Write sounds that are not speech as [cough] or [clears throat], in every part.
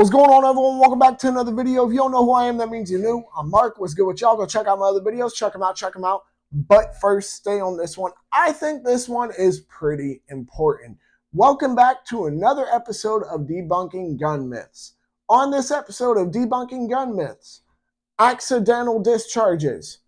What's going on, everyone? Welcome back to another video. If you don't know who I am, that means you're new. I'm Mark. What's good with y'all? Go check out my other videos. Check them out. Check them out. But first, stay on this one. I think this one is pretty important. Welcome back to another episode of Debunking Gun Myths. On this episode of Debunking Gun Myths, accidental discharges.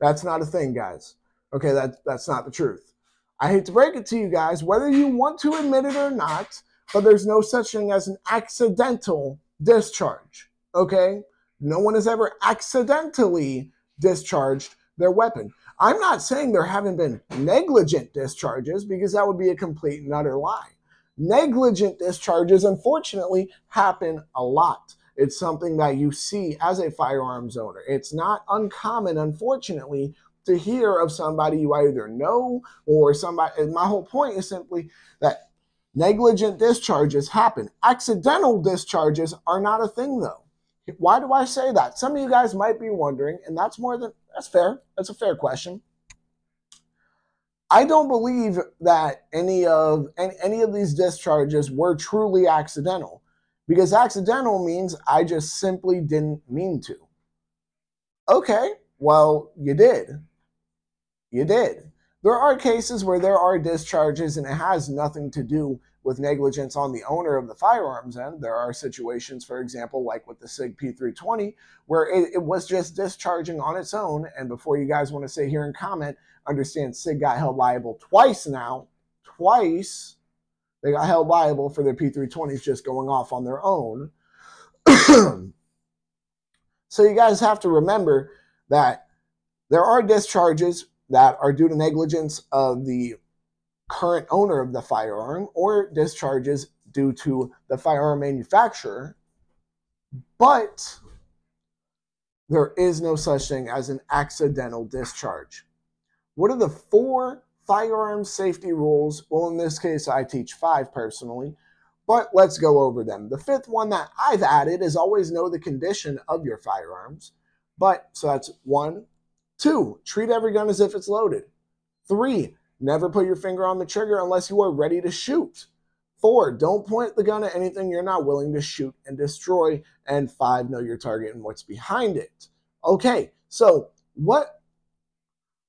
That's not a thing, guys. Okay, that, that's not the truth. I hate to break it to you guys, whether you want to admit it or not, but there's no such thing as an accidental discharge. Okay? No one has ever accidentally discharged their weapon. I'm not saying there haven't been negligent discharges because that would be a complete and utter lie. Negligent discharges, unfortunately, happen a lot. It's something that you see as a firearms owner. It's not uncommon, unfortunately, to hear of somebody you either know or somebody. my whole point is simply that Negligent discharges happen. Accidental discharges are not a thing, though. Why do I say that? Some of you guys might be wondering, and that's more than that's fair. That's a fair question. I don't believe that any of any, any of these discharges were truly accidental because accidental means I just simply didn't mean to. Okay, well, you did. You did. There are cases where there are discharges and it has nothing to do with negligence on the owner of the firearms end. There are situations, for example, like with the SIG P320, where it, it was just discharging on its own. And before you guys want to say here and comment, understand SIG got held liable twice now. Twice they got held liable for their P320s just going off on their own. [clears throat] so you guys have to remember that there are discharges that are due to negligence of the current owner of the firearm or discharges due to the firearm manufacturer, but there is no such thing as an accidental discharge. What are the four firearm safety rules? Well, in this case, I teach five personally, but let's go over them. The fifth one that I've added is always know the condition of your firearms. But so that's one, Two, treat every gun as if it's loaded. Three, never put your finger on the trigger unless you are ready to shoot. Four, don't point the gun at anything you're not willing to shoot and destroy. And five, know your target and what's behind it. Okay, so what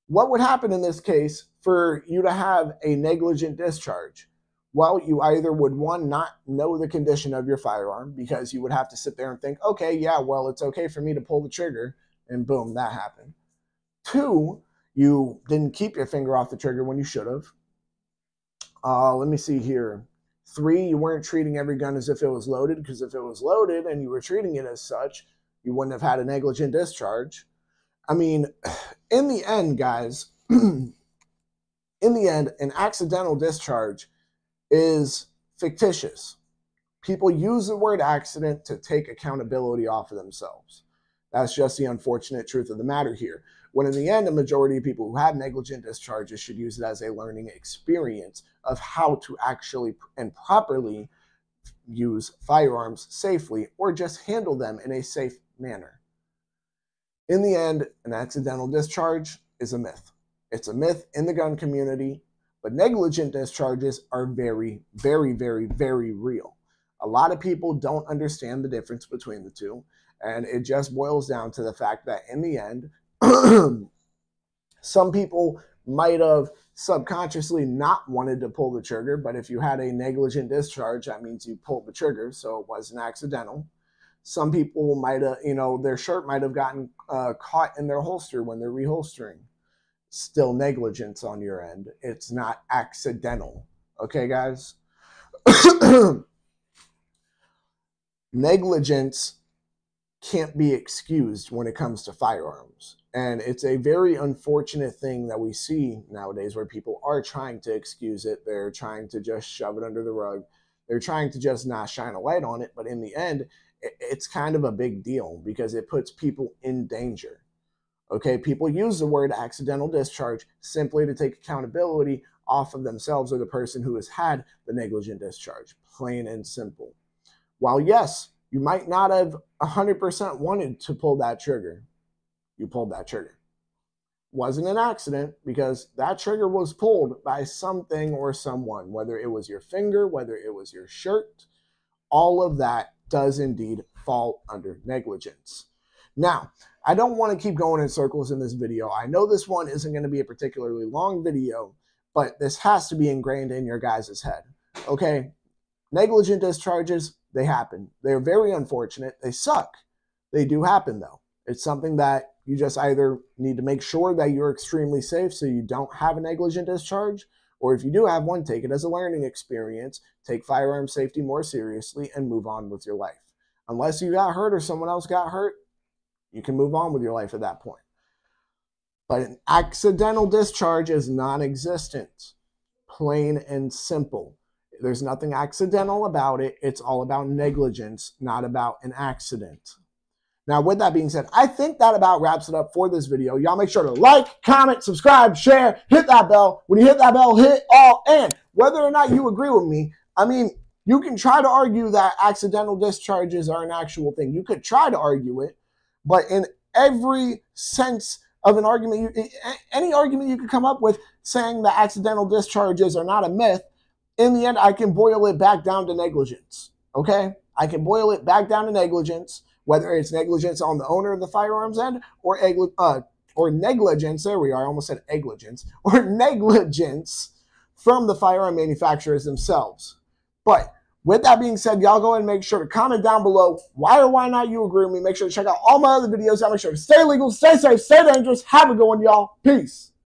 what would happen in this case for you to have a negligent discharge? Well, you either would one not know the condition of your firearm because you would have to sit there and think, okay, yeah, well, it's okay for me to pull the trigger, and boom, that happened. Two, you didn't keep your finger off the trigger when you should have. Uh, let me see here. Three, you weren't treating every gun as if it was loaded, because if it was loaded and you were treating it as such, you wouldn't have had a negligent discharge. I mean, [sighs] in the end, guys, [clears throat] in the end, an accidental discharge is fictitious. People use the word accident to take accountability off of themselves. That's just the unfortunate truth of the matter here when in the end, a majority of people who have negligent discharges should use it as a learning experience of how to actually and properly use firearms safely or just handle them in a safe manner. In the end, an accidental discharge is a myth. It's a myth in the gun community, but negligent discharges are very, very, very, very real. A lot of people don't understand the difference between the two. And it just boils down to the fact that in the end, [clears throat] some people might have subconsciously not wanted to pull the trigger, but if you had a negligent discharge, that means you pulled the trigger, so it wasn't accidental. Some people might have, you know, their shirt might have gotten uh, caught in their holster when they're reholstering. Still negligence on your end. It's not accidental. Okay, guys? [clears throat] negligence can't be excused when it comes to firearms. And it's a very unfortunate thing that we see nowadays where people are trying to excuse it. They're trying to just shove it under the rug. They're trying to just not shine a light on it. But in the end, it's kind of a big deal because it puts people in danger. Okay, people use the word accidental discharge simply to take accountability off of themselves or the person who has had the negligent discharge, plain and simple. While, yes, you might not have 100% wanted to pull that trigger. You pulled that trigger. Wasn't an accident because that trigger was pulled by something or someone, whether it was your finger, whether it was your shirt, all of that does indeed fall under negligence. Now, I don't want to keep going in circles in this video. I know this one isn't going to be a particularly long video, but this has to be ingrained in your guys' head. Okay? Negligent discharges, they happen. They're very unfortunate. They suck. They do happen, though. It's something that you just either need to make sure that you're extremely safe so you don't have a negligent discharge, or if you do have one, take it as a learning experience, take firearm safety more seriously, and move on with your life. Unless you got hurt or someone else got hurt, you can move on with your life at that point. But an accidental discharge is non existent, plain and simple. There's nothing accidental about it. It's all about negligence, not about an accident. Now, with that being said, I think that about wraps it up for this video. Y'all make sure to like, comment, subscribe, share, hit that bell. When you hit that bell, hit all and whether or not you agree with me, I mean, you can try to argue that accidental discharges are an actual thing. You could try to argue it, but in every sense of an argument, you, any argument you could come up with saying that accidental discharges are not a myth, in the end, I can boil it back down to negligence. Okay? I can boil it back down to negligence whether it's negligence on the owner of the firearms end or uh, or negligence. There we are. I almost said negligence [laughs] or negligence from the firearm manufacturers themselves. But with that being said, y'all go and make sure to comment down below why or why not you agree with me. Make sure to check out all my other videos. I'll make sure to stay legal, stay safe, stay dangerous. Have a good one, y'all. Peace.